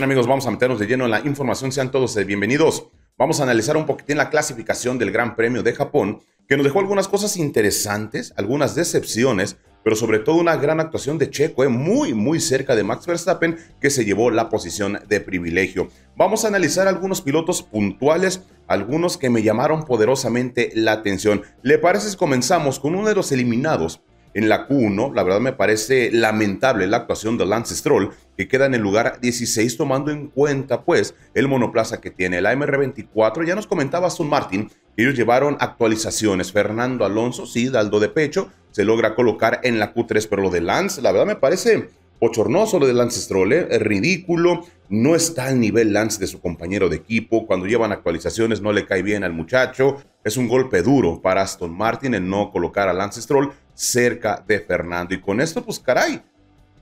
Bien amigos, vamos a meternos de lleno en la información. Sean todos eh, bienvenidos. Vamos a analizar un poquitín la clasificación del Gran Premio de Japón, que nos dejó algunas cosas interesantes, algunas decepciones, pero sobre todo una gran actuación de Checo, eh, muy, muy cerca de Max Verstappen, que se llevó la posición de privilegio. Vamos a analizar algunos pilotos puntuales, algunos que me llamaron poderosamente la atención. ¿Le parece comenzamos con uno de los eliminados? En la Q1. La verdad me parece lamentable la actuación de Lance Stroll, que queda en el lugar 16 tomando en cuenta pues el monoplaza que tiene. La MR24 ya nos comentaba Aston Martin que ellos llevaron actualizaciones. Fernando Alonso, sí, daldo de pecho, se logra colocar en la Q3, pero lo de Lance, la verdad me parece bochornoso lo de Lance Stroll, ¿eh? es ridículo, no está al nivel Lance de su compañero de equipo, cuando llevan actualizaciones no le cae bien al muchacho, es un golpe duro para Aston Martin en no colocar a Lance Stroll cerca de Fernando. Y con esto, pues caray,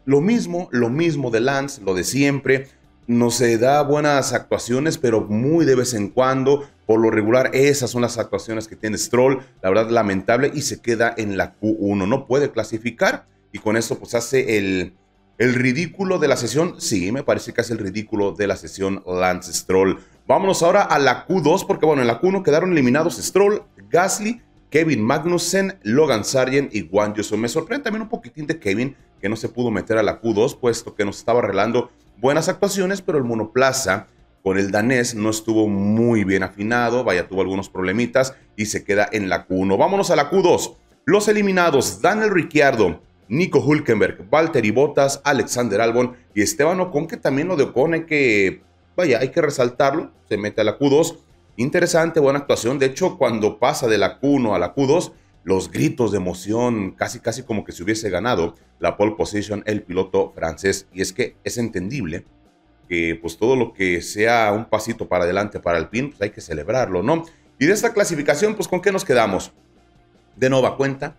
lo mismo, lo mismo de Lance, lo de siempre. No se da buenas actuaciones, pero muy de vez en cuando. Por lo regular, esas son las actuaciones que tiene Stroll. La verdad, lamentable y se queda en la Q1. No puede clasificar y con esto, pues hace el, el ridículo de la sesión. Sí, me parece que hace el ridículo de la sesión Lance Stroll. Vámonos ahora a la Q2, porque bueno, en la Q1 quedaron eliminados Stroll, Gasly Kevin Magnussen, Logan Sargent y Juan Yusu. Me sorprende también un poquitín de Kevin que no se pudo meter a la Q2, puesto que nos estaba arreglando buenas actuaciones, pero el monoplaza con el danés no estuvo muy bien afinado, vaya, tuvo algunos problemitas y se queda en la Q1. Vámonos a la Q2. Los eliminados, Daniel Ricciardo, Nico Hulkenberg, Valtteri Bottas, Alexander Albon y Esteban Ocon, que también lo de que, vaya, hay que resaltarlo, se mete a la Q2. Interesante, buena actuación. De hecho, cuando pasa de la Q1 a la Q2, los gritos de emoción, casi casi como que se hubiese ganado la pole position el piloto francés. Y es que es entendible que pues todo lo que sea un pasito para adelante para el PIN, pues hay que celebrarlo, ¿no? Y de esta clasificación, pues ¿con qué nos quedamos? De nueva cuenta,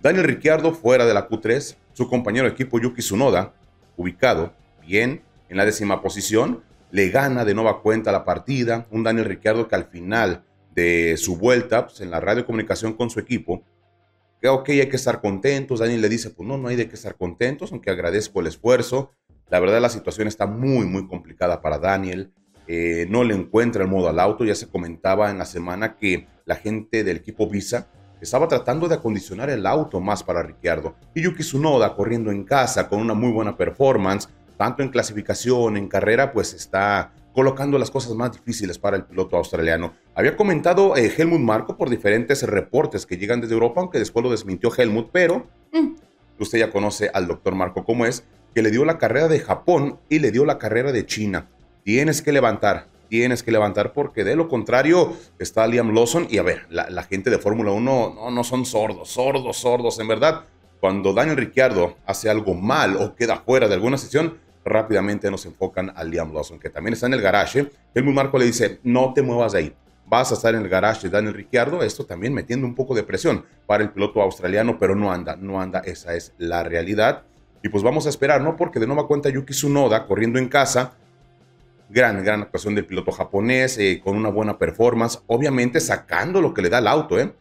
Daniel Ricciardo fuera de la Q3, su compañero de equipo Yuki Tsunoda, ubicado bien en la décima posición, le gana de nueva cuenta la partida. Un Daniel Ricciardo que al final de su vuelta, pues, en la radio comunicación con su equipo, que ok, hay que estar contentos. Daniel le dice, pues no, no hay de qué estar contentos, aunque agradezco el esfuerzo. La verdad, la situación está muy, muy complicada para Daniel. Eh, no le encuentra el modo al auto. Ya se comentaba en la semana que la gente del equipo Visa estaba tratando de acondicionar el auto más para Ricciardo. Y Yuki Tsunoda corriendo en casa con una muy buena performance, tanto en clasificación, en carrera, pues está colocando las cosas más difíciles para el piloto australiano. Había comentado eh, Helmut Marco por diferentes reportes que llegan desde Europa, aunque después lo desmintió Helmut, pero mm, usted ya conoce al doctor Marco cómo es, que le dio la carrera de Japón y le dio la carrera de China. Tienes que levantar, tienes que levantar porque de lo contrario está Liam Lawson y a ver, la, gente de Fórmula 1 no, no son sordos, sordos, sordos, en verdad. Cuando Daniel Ricciardo hace algo mal o queda fuera de alguna sesión, rápidamente nos enfocan a Liam Lawson, que también está en el garage. El muy Marco le dice, no te muevas de ahí, vas a estar en el garage de Daniel Ricciardo, esto también metiendo un poco de presión para el piloto australiano, pero no anda, no anda, esa es la realidad. Y pues vamos a esperar, ¿no? Porque de nueva cuenta Yuki Tsunoda corriendo en casa, gran, gran actuación del piloto japonés, eh, con una buena performance, obviamente sacando lo que le da el auto, ¿eh?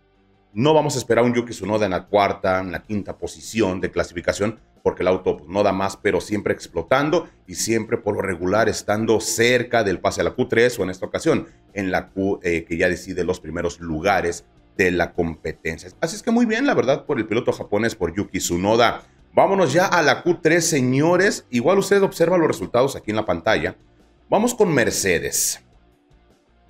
No vamos a esperar un Yuki Tsunoda en la cuarta, en la quinta posición de clasificación, porque el auto pues, no da más, pero siempre explotando y siempre por lo regular estando cerca del pase a la Q3 o en esta ocasión en la Q eh, que ya decide los primeros lugares de la competencia. Así es que muy bien, la verdad, por el piloto japonés, por Yuki Tsunoda. Vámonos ya a la Q3, señores. Igual usted observa los resultados aquí en la pantalla. Vamos con Mercedes.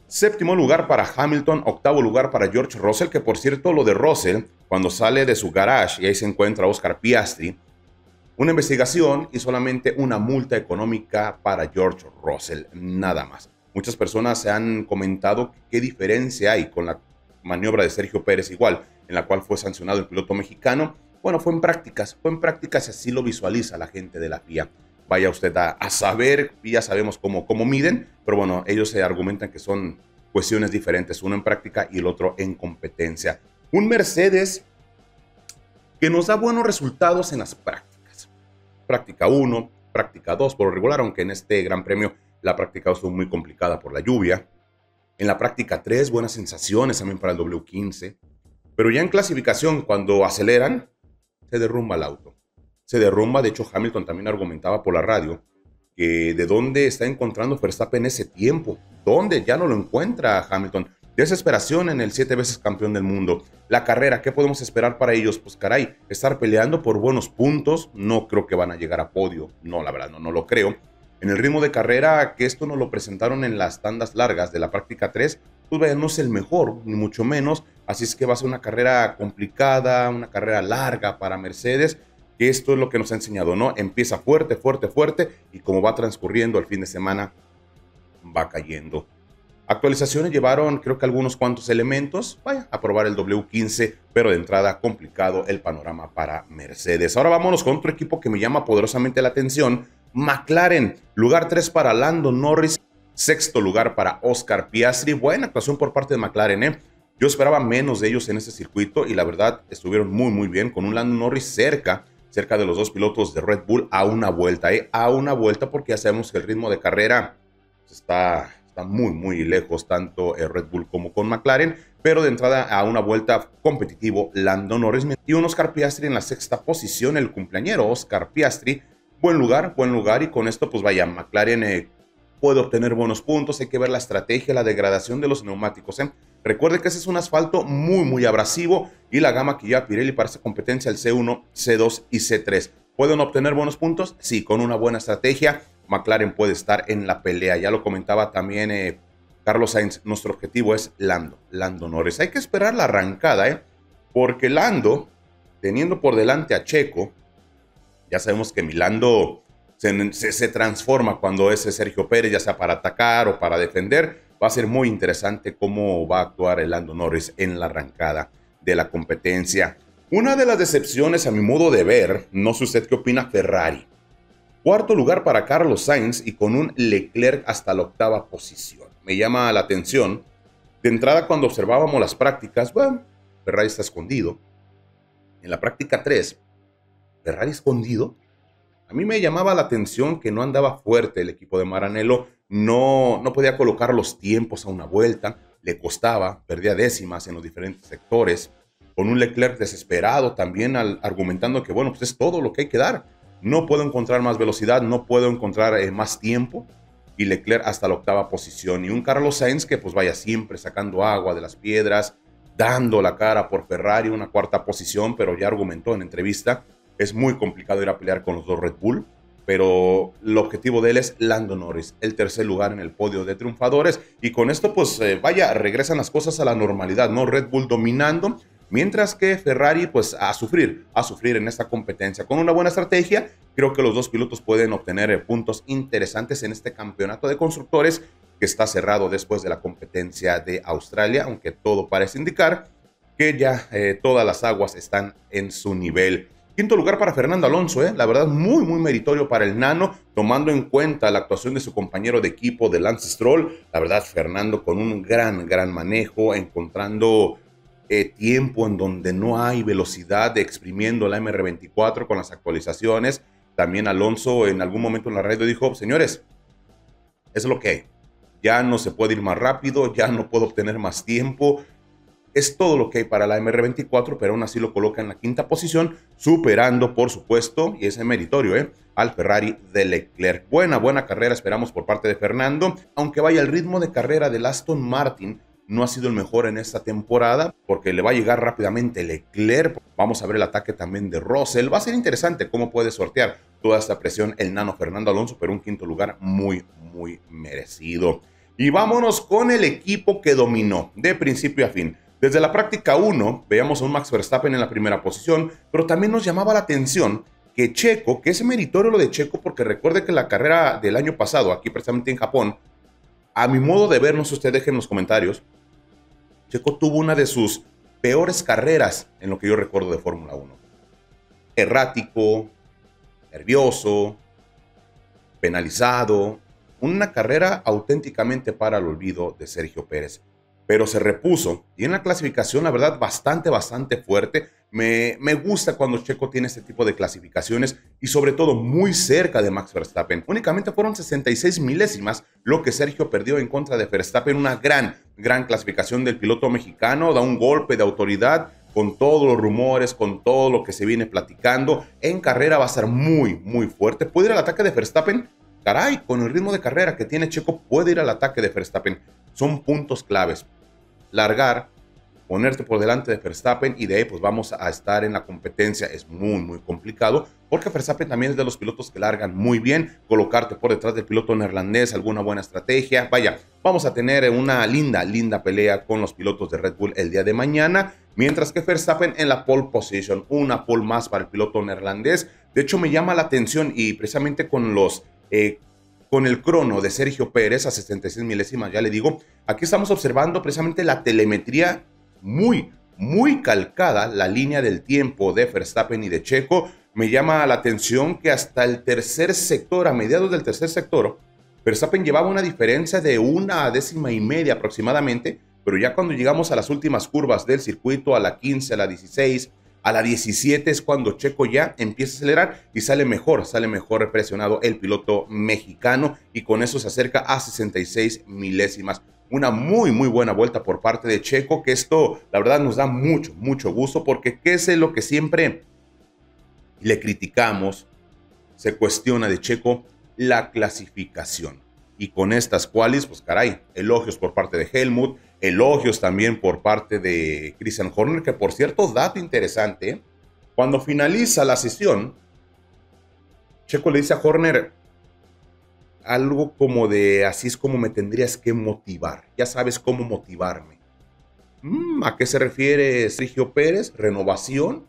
Séptimo lugar para Hamilton, octavo lugar para George Russell, que por cierto lo de Russell, cuando sale de su garage y ahí se encuentra Oscar Piastri, una investigación y solamente una multa económica para George Russell, nada más. Muchas personas se han comentado qué diferencia hay con la maniobra de Sergio Pérez igual, en la cual fue sancionado el piloto mexicano. Bueno, fue en prácticas, fue en prácticas y así lo visualiza la gente de la FIA. Vaya usted a, saber, ya sabemos cómo, cómo miden, pero bueno, ellos se argumentan que son cuestiones diferentes, uno en práctica y el otro en competencia. Un Mercedes que nos da buenos resultados en las prácticas práctica 1, práctica 2 por lo regular, aunque en este Gran Premio la práctica 2 estuvo muy complicada por la lluvia. En la práctica 3, buenas sensaciones también para el W15. Pero ya en clasificación, cuando aceleran, se derrumba el auto. Se derrumba, de hecho Hamilton también argumentaba por la radio que de dónde está encontrando Verstappen ese tiempo, dónde ya no lo encuentra Hamilton. Desesperación en el siete veces campeón del mundo. La carrera, ¿qué podemos esperar para ellos? Pues caray, estar peleando por buenos puntos. No creo que van a llegar a podio. No, la verdad, no, no lo creo. En el ritmo de carrera, que esto nos lo presentaron en las tandas largas de la práctica 3, pues no es el mejor, ni mucho menos. Así es que va a ser una carrera complicada, una carrera larga para Mercedes que esto es lo que nos ha enseñado, ¿no? Empieza fuerte, fuerte, fuerte y como va transcurriendo el fin de semana, va cayendo. Actualizaciones llevaron creo que algunos cuantos elementos, vaya, a probar el W15, pero de entrada complicado el panorama para Mercedes. Ahora vámonos con otro equipo que me llama poderosamente la atención, McLaren, lugar 3 para Lando Norris, sexto lugar para Oscar Piastri, buena actuación por parte de McLaren, ¿eh? Yo esperaba menos de ellos en ese circuito y la verdad estuvieron muy muy bien con un Lando Norris cerca cerca de los dos pilotos de Red Bull a una vuelta, ¿eh? a una vuelta porque ya sabemos que el ritmo de carrera está, está muy, muy lejos, tanto el Red Bull como con McLaren, pero de entrada a una vuelta competitivo, Lando Norris y un Oscar Piastri en la sexta posición, el cumpleañero Oscar Piastri, buen lugar, buen lugar y con esto pues vaya, McLaren eh, puede obtener buenos puntos, hay que ver la estrategia, la degradación de los neumáticos. ¿eh? Recuerde que ese es un asfalto muy, muy abrasivo y la gama que ya Pirelli para esta competencia, el C1, C2 y C3. ¿Pueden obtener buenos puntos? Sí, con una buena estrategia, McLaren puede estar en la pelea. Ya lo comentaba también eh, Carlos Sainz, nuestro objetivo es Lando, Lando Norris. Hay que esperar la arrancada, ¿eh? porque Lando, teniendo por delante a Checo, ya sabemos que Milando se, se, transforma cuando es Sergio Pérez, ya sea para atacar o para defender. Va a ser muy interesante cómo va a actuar el Lando Norris en la arrancada de la competencia. Una de las decepciones a mi modo de ver, no sé usted qué opina Ferrari. Cuarto lugar para Carlos Sainz y con un Leclerc hasta la octava posición. Me llama la atención. De entrada cuando observábamos las prácticas, bueno, Ferrari está escondido. En la práctica 3, Ferrari escondido a mí me llamaba la atención que no andaba fuerte el equipo de Maranello, no, no podía colocar los tiempos a una vuelta, le costaba, perdía décimas en los diferentes sectores, con un Leclerc desesperado también argumentando que, bueno, pues es todo lo que hay que dar. No puedo encontrar más velocidad, no puedo encontrar eh, más tiempo. Y Leclerc hasta la octava posición. Y un Carlos Sainz que pues vaya siempre sacando agua de las piedras, dando la cara por Ferrari, una cuarta posición, pero ya argumentó en entrevista es muy complicado ir a pelear con los dos Red Bull, pero el objetivo de él es Lando Norris, el tercer lugar en el podio de triunfadores. Y con esto, pues eh, vaya, regresan las cosas a la normalidad, ¿no? Red Bull dominando, mientras que Ferrari, pues a sufrir, a sufrir en esta competencia. Con una buena estrategia, creo que los dos pilotos pueden obtener eh, puntos interesantes en este campeonato de constructores que está cerrado después de la competencia de Australia, aunque todo parece indicar que ya eh, todas las aguas están en su nivel. Quinto lugar para Fernando Alonso, ¿eh? la verdad muy, muy meritorio para el nano, tomando en cuenta la actuación de su compañero de equipo de Lance Stroll. La verdad, Fernando con un gran, gran manejo, encontrando eh, tiempo en donde no hay velocidad, exprimiendo la MR24 con las actualizaciones. También Alonso en algún momento en la radio dijo, señores, es lo que hay. Ya no se puede ir más rápido, ya no puedo obtener más tiempo es todo lo que hay para la MR24, pero aún así lo coloca en la quinta posición, superando, por supuesto, y es meritorio, ¿eh? al Ferrari de Leclerc. Buena, buena carrera esperamos por parte de Fernando, aunque vaya el ritmo de carrera del Aston Martin no ha sido el mejor en esta temporada porque le va a llegar rápidamente Leclerc. Vamos a ver el ataque también de Russell. Va a ser interesante cómo puede sortear toda esta presión el nano Fernando Alonso, pero un quinto lugar muy, muy merecido. Y vámonos con el equipo que dominó de principio a fin. Desde la práctica 1 veíamos a un Max Verstappen en la primera posición, pero también nos llamaba la atención que Checo, que es meritorio lo de Checo, porque recuerde que la carrera del año pasado, aquí precisamente en Japón, a mi modo de ver, no sé usted deje en los comentarios, Checo tuvo una de sus peores carreras en lo que yo recuerdo de Fórmula 1. Errático, nervioso, penalizado, una carrera auténticamente para el olvido de Sergio Pérez pero se repuso. Y en la clasificación, la verdad, bastante, bastante fuerte. Me, me, gusta cuando Checo tiene este tipo de clasificaciones y sobre todo muy cerca de Max Verstappen. Únicamente fueron 66 milésimas lo que Sergio perdió en contra de Verstappen. Una gran, gran clasificación del piloto mexicano. Da un golpe de autoridad con todos los rumores, con todo lo que se viene platicando. En carrera va a ser muy, muy fuerte. ¿Puede ir al ataque de Verstappen? caray, con el ritmo de carrera que tiene Checo, puede ir al ataque de Verstappen. Son puntos claves. Largar, ponerte por delante de Verstappen y de ahí pues vamos a estar en la competencia. Es muy, muy complicado porque Verstappen también es de los pilotos que largan muy bien. Colocarte por detrás del piloto neerlandés, alguna buena estrategia. Vaya, vamos a tener una linda, linda pelea con los pilotos de Red Bull el día de mañana. Mientras que Verstappen en la pole position, una pole más para el piloto neerlandés. De hecho, me llama la atención y precisamente con los... Eh, con el crono de Sergio Pérez a 66 milésimas, ya le digo, aquí estamos observando precisamente la telemetría muy, muy calcada la línea del tiempo de Verstappen y de Checo. Me llama la atención que hasta el tercer sector, a mediados del tercer sector, Verstappen llevaba una diferencia de una décima y media aproximadamente, pero ya cuando llegamos a las últimas curvas del circuito, a la 15, a la 16, a la 17 es cuando Checo ya empieza a acelerar y sale mejor, sale mejor presionado el piloto mexicano y con eso se acerca a 66 milésimas una muy, muy buena vuelta por parte de Checo, que esto, la verdad, nos da mucho, mucho gusto, porque ¿qué es lo que siempre le criticamos? Se cuestiona de Checo la clasificación. Y con estas cuales, pues caray, elogios por parte de Helmut, elogios también por parte de Christian Horner, que por cierto, dato interesante, cuando finaliza la sesión, Checo le dice a Horner, algo como de así es como me tendrías que motivar. Ya sabes cómo motivarme. Mm, ¿A qué se refiere Sergio Pérez? Renovación.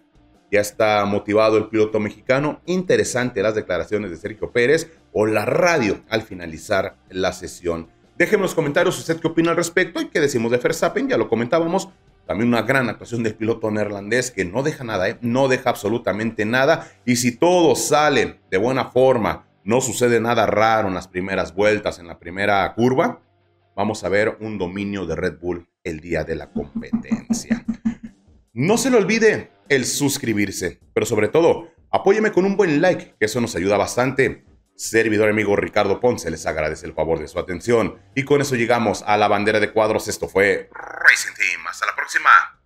Ya está motivado el piloto mexicano. Interesante las declaraciones de Sergio Pérez o la radio al finalizar la sesión. Déjenme en los comentarios usted qué opina al respecto y qué decimos de Verstappen. Ya lo comentábamos. También una gran actuación del piloto neerlandés que no deja nada, ¿eh? no deja absolutamente nada. Y si todo sale de buena forma, no sucede nada raro en las primeras vueltas, en la primera curva. Vamos a ver un dominio de Red Bull el día de la competencia. No se le olvide el suscribirse, pero sobre todo, apóyeme con un buen like, que eso nos ayuda bastante. Servidor amigo Ricardo Ponce les agradece el favor de su atención. Y con eso llegamos a la bandera de cuadros. Esto fue Racing Team. Hasta la próxima.